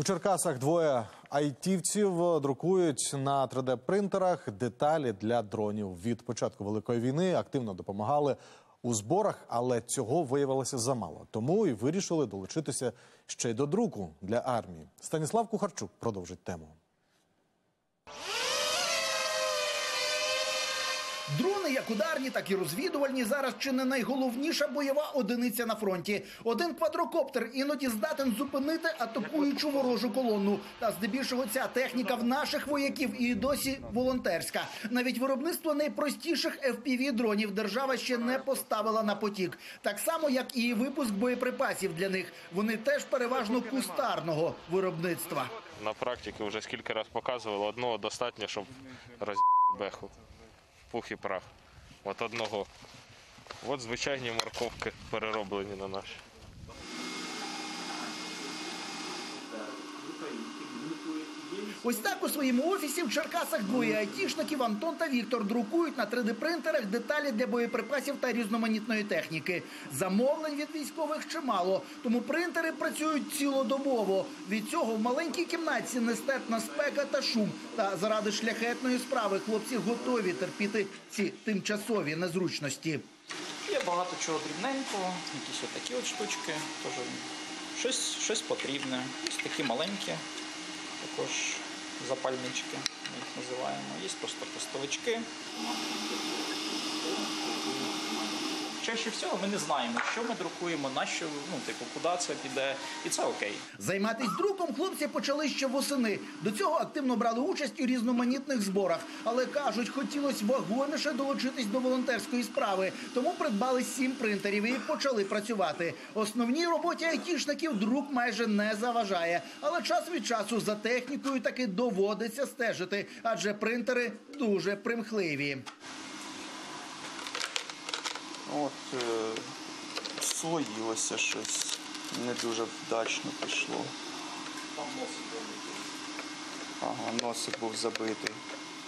У Черкасах двоє айтівців друкують на 3D-принтерах деталі для дронів. Від початку великої війни активно допомагали у зборах, але цього виявилося замало. Тому і вирішили долучитися ще й до друку для армії. Станіслав Кухарчук продовжить тему. Дрони, як ударні, так і розвідувальні, зараз чи не найголовніша бойова одиниця на фронті. Один квадрокоптер іноді здатен зупинити атакуючу ворожу колону. Та здебільшого ця техніка в наших вояків і досі волонтерська. Навіть виробництво найпростіших fpv дронів держава ще не поставила на потік. Так само, як і випуск боєприпасів для них. Вони теж переважно кустарного виробництва. На практиці вже скільки разів показували, одного достатньо, щоб роз беху. Пух і прах. От одного. От звичайні морковки перероблені на наші. Ось так у своєму офісі в Черкасах двоє айтішників Антон та Віктор друкують на 3D-принтерах деталі для боєприпасів та різноманітної техніки. Замовлень від військових чимало, тому принтери працюють цілодобово. Від цього в маленькій кімнатці нестерпна спека та шум. Та заради шляхетної справи хлопці готові терпіти ці тимчасові незручності. Є багато чого дрібненького, якісь отакі от штучки, теж щось, щось потрібне. Ось такі маленькі, також запальнички, ми їх називаємо. Є просто постовички. Чаще всього ми не знаємо, що ми друкуємо, на що, ну, типу, куди це піде, і це окей. Займатись друком хлопці почали ще восени. До цього активно брали участь у різноманітних зборах, але кажуть, хотілося вагоміше долучитись до волонтерської справи. Тому придбали сім принтерів і почали працювати. Основній роботі айтішників друк майже не заважає, але час від часу за технікою таки доводиться стежити, адже принтери дуже примхливі. От е, слоїлося щось. Не дуже вдачно пішло. Ага, носик був забитий.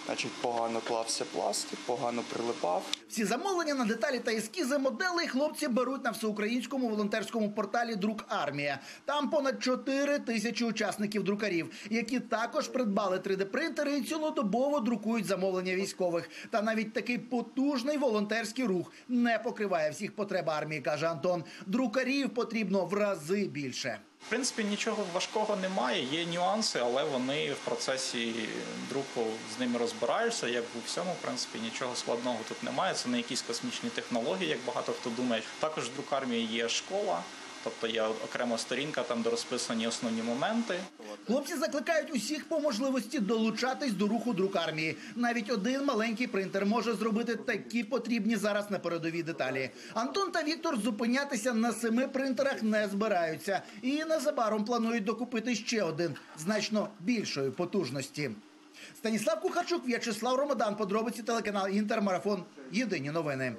Значить, погано клався пластик, погано прилипав. Всі замовлення на деталі та ескізи моделей хлопці беруть на всеукраїнському волонтерському порталі Друк Армія. Там понад 4 тисячі учасників друкарів, які також придбали 3D-принтери і цілодобово друкують замовлення військових. Та навіть такий потужний волонтерський рух не покриває всіх потреб армії, каже Антон. Друкарів потрібно в рази більше. В принципі, нічого важкого немає, є нюанси, але вони в процесі друку з ними розбираються. Як у всьому, в принципі, нічого складного тут немає. Це не якісь космічні технології, як багато хто думає. Також в друкармії є школа, тобто є окрема сторінка, там де розписані основні моменти. Хлопці закликають усіх по можливості долучатись до руху друкармії. Навіть один маленький принтер може зробити такі потрібні зараз на передовій деталі. Антон та Віктор зупинятися на семи принтерах не збираються і незабаром планують докупити ще один значно більшої потужності. Станіслав Кухарчук, В'ячеслав Ромадан. Подробиці телеканал Інтермарафон. Єдині новини.